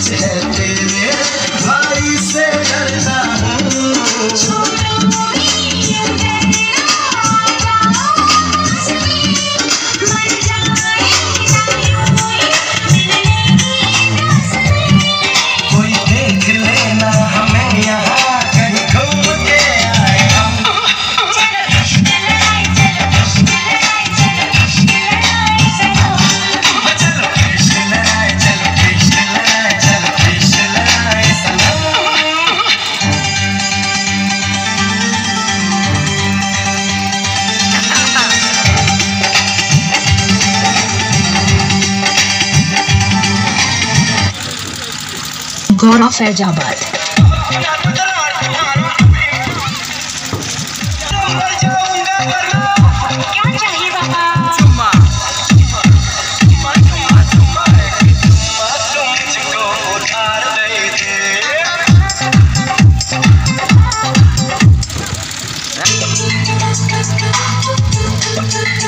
Set me Gaurav Faizabad. They they